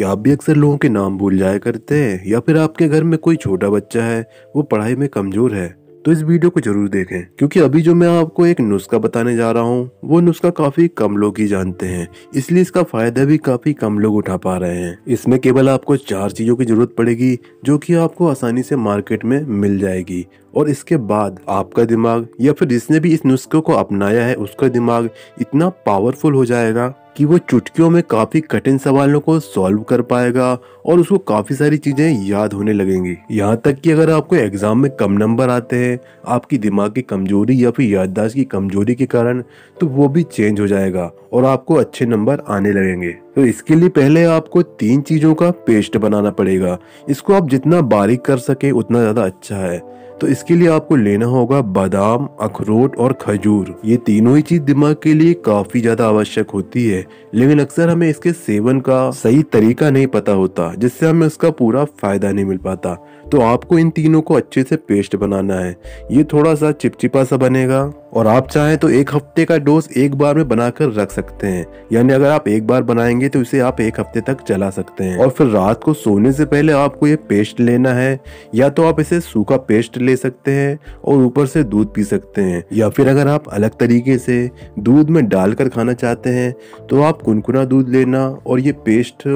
क्या आप भी अक्सर लोगों के नाम भूल जाया करते हैं? या फिर आपके घर में कोई छोटा बच्चा है, वो पढ़ाई में कमज़ोर है? तो इस वीडियो को ज़रूर देखें, क्योंकि अभी जो मैं आपको एक नुस्खा बताने जा रहा हूँ, वो नुस्खा काफ़ी कम लोग ही जानते हैं, इसलिए इसका फ़ायदा भी काफ़ी कम लोग उठा पा रहे हैं। इसमें केवल आपको चार चीज़ों की ज़रूरत पड़ेगी, जो कि आपको आसानी से मार्केट में मिल जाएगी। और इसके बाद आपका दिमाग, या फिर जिसने भी इस नुस्खे को अपनाया है, उसका दिमाग इतना पावरफुल हो जाएगा कि वो चुटकियों में काफ़ी कठिन सवालों को सॉल्व कर पाएगा और उसको काफ़ी सारी चीज़ें याद होने लगेंगी। यहाँ तक कि अगर आपको एग्ज़ाम में कम नंबर आते हैं, आपकी दिमाग की कमज़ोरी या फिर याददाश्त की कमज़ोरी के कारण तो वो भी चेंज हो जाएगा और आपको अच्छे नंबर आने लगेंगे। तो इसके लिए पहले आपको तीन चीज़ों का पेस्ट बनाना पड़ेगा। इसको आप जितना बारीक कर सके, उतना ज़्यादा अच्छा है। तो इसके लिए आपको लेना होगा बादाम, अखरोट और खजूर। ये तीनों ही चीज़ दिमाग के लिए काफ़ी ज़्यादा आवश्यक होती है। लेकिन अक्सर हमें इसके सेवन का सही तरीका नहीं पता होता, जिससे हमें उसका पूरा फ़ायदा नहीं मिल पाता। तो आपको इन तीनों को अच्छे से पेस्ट बनाना है। ये थोड़ा सा चिपचिपा सा बनेगा। और आप चाहें तो एक हफ़्ते का डोज एक बार में बनाकर रख सकते हैं। यानी अगर आप एक बार बनाएँगे तो इसे आप एक हफ़्ते तक चला सकते हैं। और फिर रात को सोने से पहले आपको ये पेस्ट लेना है। या तो आप इसे सूखा पेस्ट ले सकते हैं और ऊपर से दूध पी सकते हैं। या फिर अगर आप अलग तरीके से दूध में डालकर खाना चाहते हैं तो आप कुनकुना दूध लेना और ये पेस्ट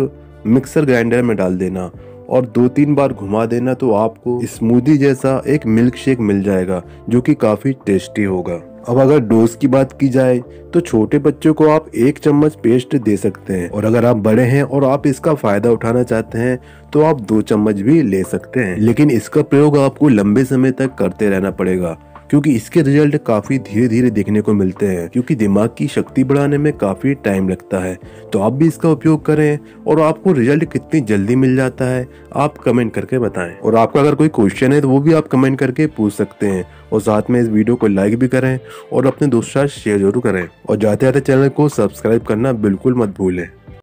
मिक्सर ग्राइंडर में डाल देना। और दो तीन बार घुमा देना तो आपको स्मूदी जैसा एक मिल्क शेक मिल जाएगा, जो कि काफ़ी टेस्टी होगा। अब अगर डोज की बात की जाए तो छोटे बच्चों को आप एक चम्मच पेस्ट दे सकते हैं। और अगर आप बड़े हैं और आप इसका फ़ायदा उठाना चाहते हैं तो आप दो चम्मच भी ले सकते हैं। लेकिन इसका प्रयोग आपको लंबे समय तक करते रहना पड़ेगा। क्योंकि इसके रिज़ल्ट काफ़ी धीरे धीरे देखने को मिलते हैं, क्योंकि दिमाग की शक्ति बढ़ाने में काफ़ी टाइम लगता है। तो आप भी इसका उपयोग करें और आपको रिज़ल्ट कितनी जल्दी मिल जाता है, आप कमेंट करके बताएँ। और आपका अगर कोई क्वेश्चन है तो वो भी आप कमेंट करके पूछ सकते हैं। और साथ में इस वीडियो को लाइक भी करें और अपने दोस्तों साथ शेयर ज़रूर करें। और जाते जाते चैनल को सब्सक्राइब करना बिल्कुल मत भूलें।